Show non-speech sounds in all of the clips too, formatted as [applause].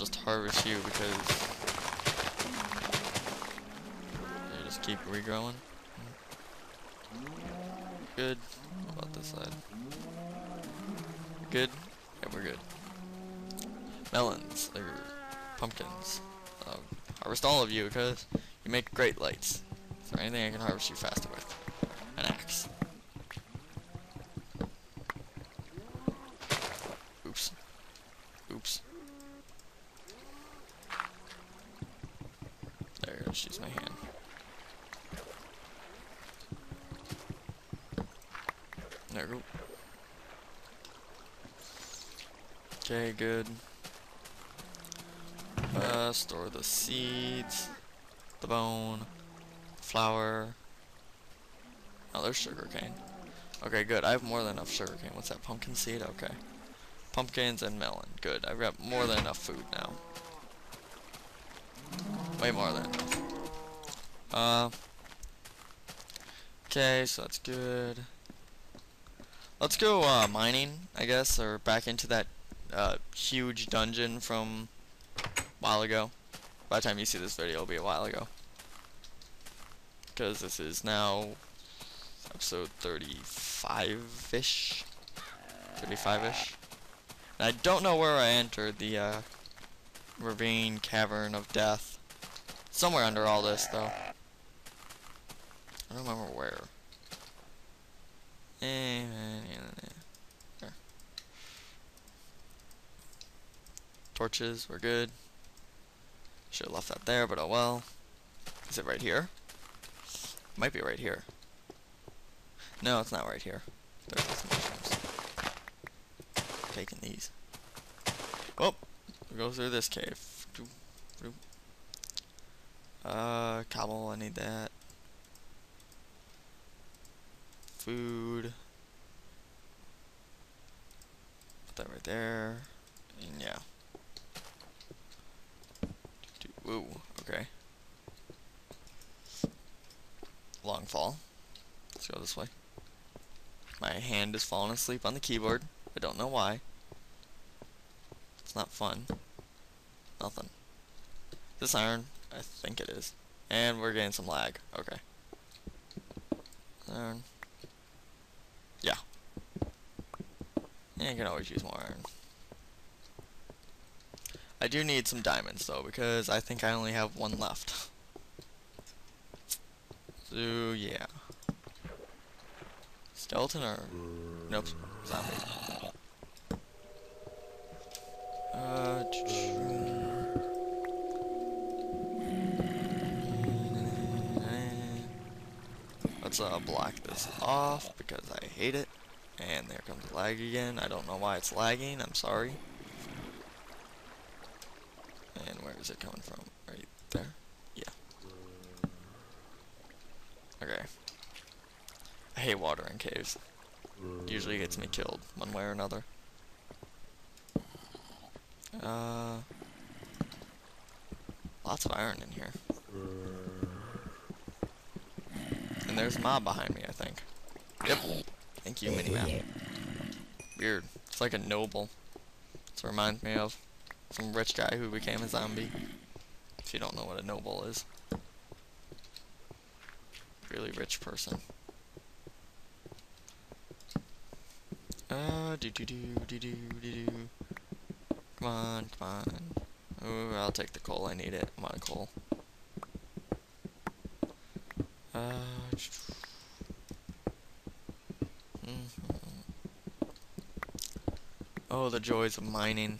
just harvest you because just keep regrowing. Good. What about this side? Good. Yeah, we're good. Melons or pumpkins. Uh, harvest all of you because you make great lights. Is there anything I can harvest you faster with? Just use my hand. There we go. Okay, good. Uh, store the seeds, the bone, flour. Oh, there's sugarcane. Okay, good. I have more than enough sugarcane. What's that? Pumpkin seed? Okay. Pumpkins and melon. Good. I've got more than enough food now. Way more than enough. Uh. Okay, so that's good. Let's go uh, mining, I guess, or back into that uh, huge dungeon from a while ago. By the time you see this video, it'll be a while ago. Because this is now episode 35-ish. 35-ish. I don't know where I entered the uh, ravine cavern of death. Somewhere under all this, though. I don't remember where. Eh, there. Torches, we're good. Should have left that there, but oh well. Is it right here? Might be right here. No, it's not right here. Taking these. Oh, we go through this cave. Uh, cobble, I need that. Food. Put that right there. And yeah. Woo, okay. Long fall. Let's go this way. My hand is falling asleep on the keyboard. I don't know why. It's not fun. Nothing. This iron? I think it is. And we're getting some lag. Okay. Iron. Yeah. You can always use more iron. I do need some diamonds though, because I think I only have one left. So, yeah. Skeleton or... Nope, zombie. Uh, uh, block this off because I hate it. And there comes lag again. I don't know why it's lagging. I'm sorry. And where is it coming from? Right there? Yeah. Okay. I hate water in caves. Usually gets me killed, one way or another. Uh, lots of iron in here. There's a mob behind me, I think. Yep. Thank you, Minimap. Weird. It's like a noble. This reminds me of some rich guy who became a zombie. If you don't know what a noble is. Really rich person. Uh, do do do do do do do. Come on, come on. Ooh, I'll take the coal. I need it. I'm coal. Uh. Mm -hmm. Oh, the joys of mining.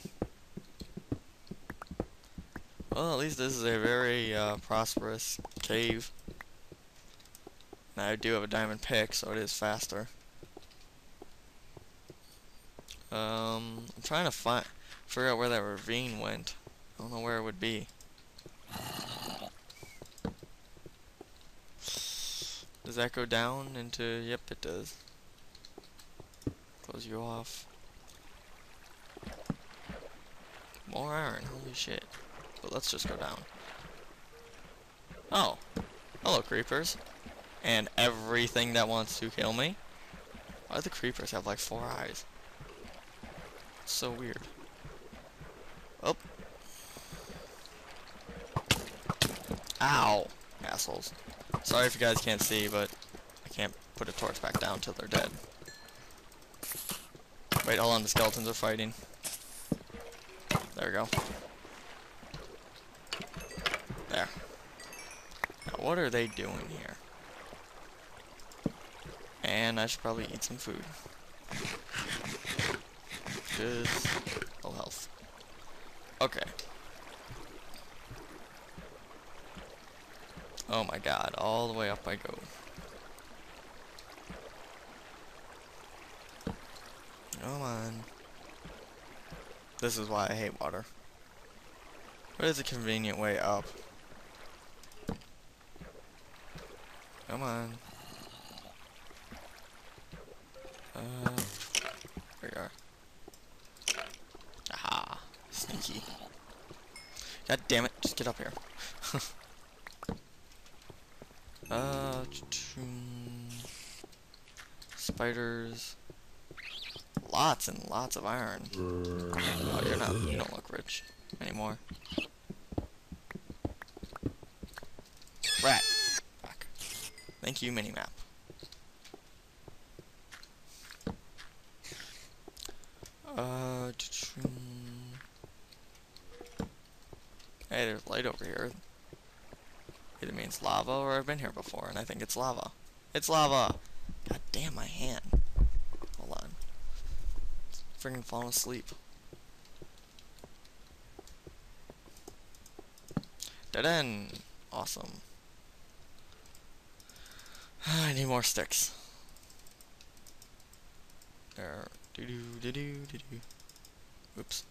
Well, at least this is a very uh, prosperous cave. I do have a diamond pick, so it is faster. Um, I'm trying to find, figure out where that ravine went. I don't know where it would be. Does that go down into, yep it does. Close you off. More iron, holy shit. But let's just go down. Oh. Hello, creepers. And everything that wants to kill me. Why do the creepers have like four eyes? so weird. Oh. Ow! Assholes. Sorry if you guys can't see, but I can't put a torch back down till they're dead. Wait, hold on, the skeletons are fighting. There we go. There. Now, what are they doing here? And I should probably eat some food. Good. Oh, health. Okay. Oh my god, all the way up I go. Come on. This is why I hate water. What is a convenient way up? Come on. Uh, there we are. Aha, sneaky. God damn it, just get up here. [laughs] uh, spiders. Lots and lots of iron. Oh, you're not, you don't look rich anymore. Rat. Back. Thank you, minimap. Uh, hey, there's light over here. Either means lava or I've been here before, and I think it's lava. It's lava! God damn my hand. Hold on. Freaking falling asleep. Dead end. Awesome. [sighs] I need more sticks. There. Do do do do do. Oops.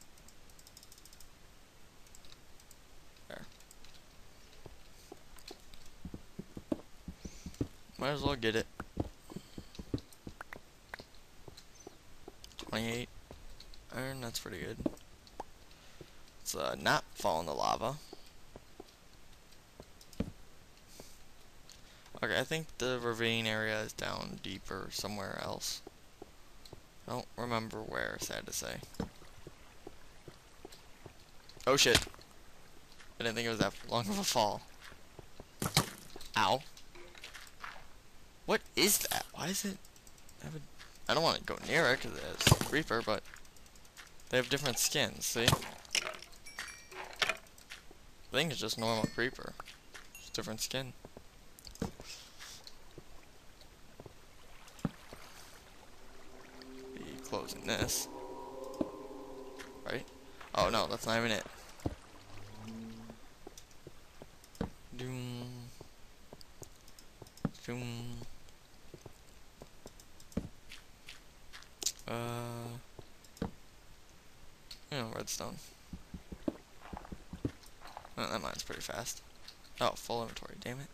There. Might as well get it. 28 iron, that's pretty good. Let's uh, not fall in the lava. Okay, I think the ravine area is down deeper somewhere else. I don't remember where, sad to say. Oh shit. I didn't think it was that long of a fall. Ow. Is that? Why is it... I, would, I don't want to go near it because it's a creeper, but... They have different skins, see? I think it's just normal creeper. Just different skin. Be closing this. Right? Oh no, that's not even it. Doom. Doom. Uh. You know, redstone. Oh, that mine's pretty fast. Oh, full inventory, damn it.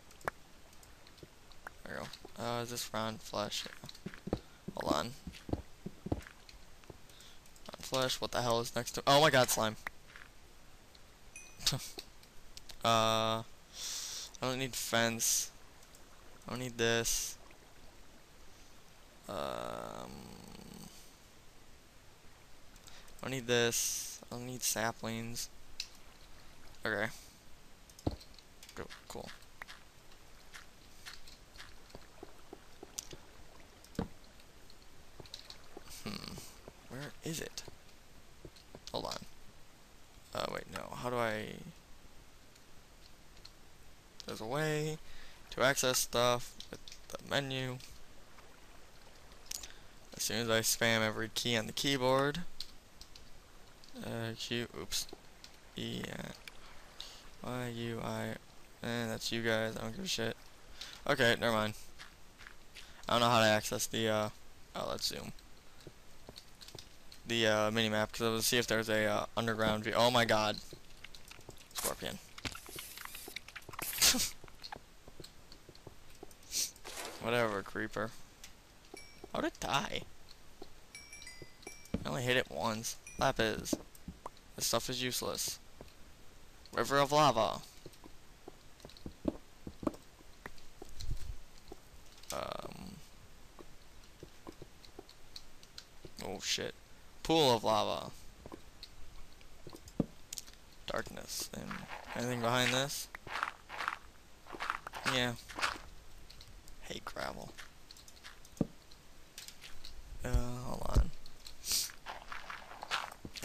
There we go. Uh, is this rotten flesh? Hold on flesh. What the hell is next to? Oh my god, slime. [laughs] uh, I don't need fence. I don't need this. Um, I don't need this. I don't need saplings. Okay. Cool. Hmm. Where is it? Hold on. Uh, wait, no. How do I... There's a way to access stuff with the menu. As soon as I spam every key on the keyboard. Uh, Q, oops. E, Y, U, I, and that's you guys, I don't give a shit. Okay, never mind. I don't know how to access the, uh, oh, let's zoom the uh, mini map because I was see if there's a uh, underground view. Oh my god, scorpion. [laughs] Whatever, creeper. How'd it die? I only hit it once. Lapis. This stuff is useless. River of lava. Um. Oh shit. Pool of lava. Darkness. And anything behind this? Yeah. Hate gravel. Uh, hold on.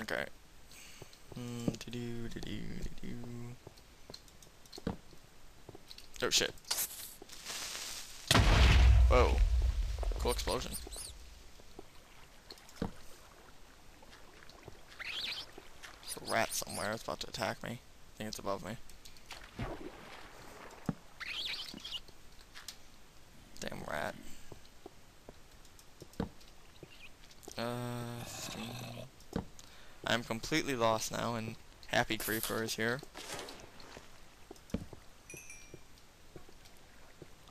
Okay. Mm. Oh shit. Whoa. Cool explosion. There's a rat somewhere. It's about to attack me. I think it's above me. Damn rat. Uh, 15. I'm completely lost now, and Happy Creeper is here.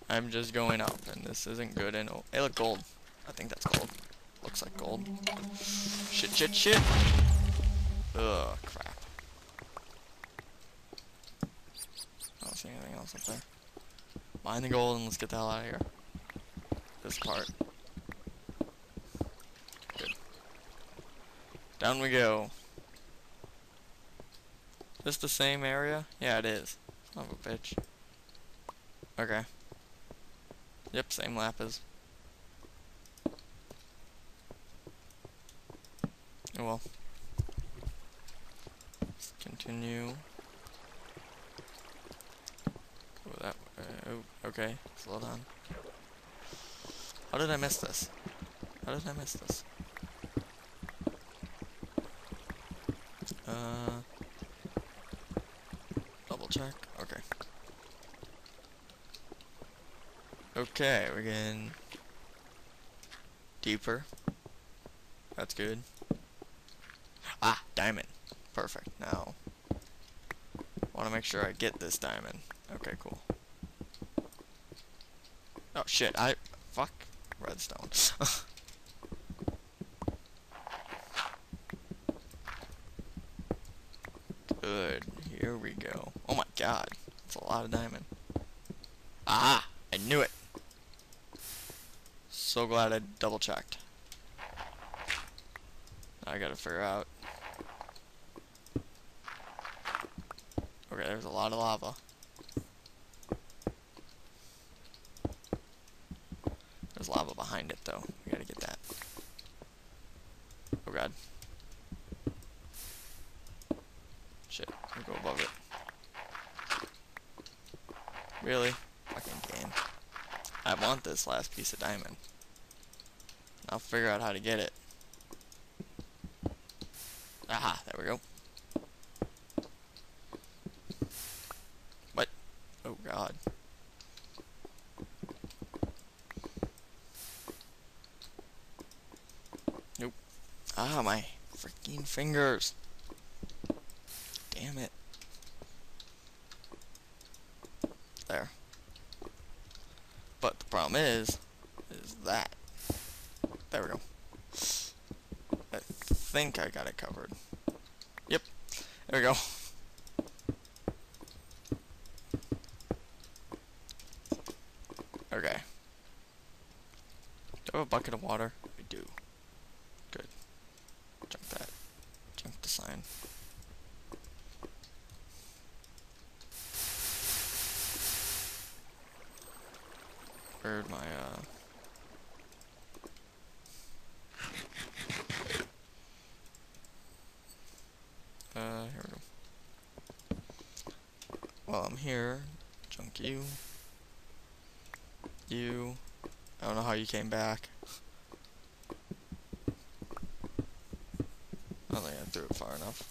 I'm just going up, and this isn't good. And oh, hey, look, gold. I think that's gold. Looks like gold. Shit, shit, shit. Ugh, crap. I don't see anything else up there. Mine the gold, and let's get the hell out of here. This part. Good. Down we go. Is this the same area? Yeah, it is. Son of a bitch. Okay. Yep, same lapis. Oh well. Let's continue. Oh, that. Uh, oh, okay. Slow down. How did I miss this? How did I miss this? Uh. Double check. Okay. Okay, we're getting deeper. That's good. Ah, diamond. Perfect. Now, want to make sure I get this diamond. Okay, cool. Oh shit! I fuck redstone. [laughs] good. Here we go. Oh my god, that's a lot of diamond. Ah, I knew it. So glad I double checked. I gotta figure out. Okay, there's a lot of lava. There's lava behind it though. We gotta get that. Oh god. Go above it. Really? Fucking game. I want this last piece of diamond. I'll figure out how to get it. Aha, there we go. What? Oh god. Nope. Ah, my freaking fingers. Damn it. There. But the problem is, is that. There we go. I think I got it covered. Yep. There we go. Okay. Do I have a bucket of water? I do. Good. Junk that. Junk the sign. Where'd my, uh... Uh, here we go. While I'm here, junk you. I don't know how you came back. I don't think I threw it far enough.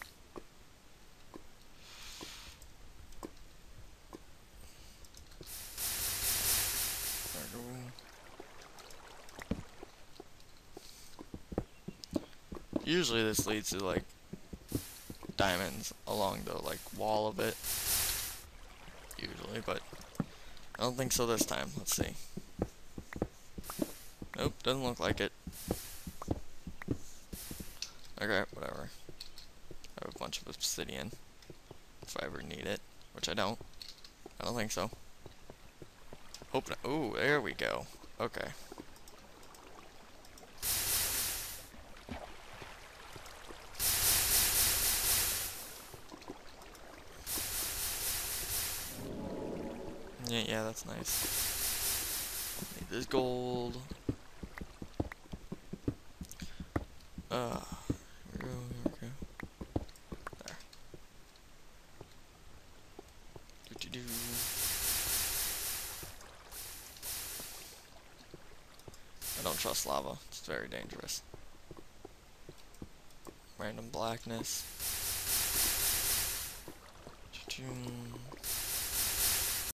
Usually this leads to like diamonds along the like wall of it. Usually, but I don't think so this time. Let's see. Nope, doesn't look like it. Okay, whatever. I have a bunch of obsidian. If I ever need it. Which I don't. I don't think so. Hope not. Ooh, there we go. Okay. Yeah, yeah, that's nice. Need this gold. Uh, here we go, here we go. There. Do do do. I don't trust lava. It's very dangerous. Random blackness. Choo-choo.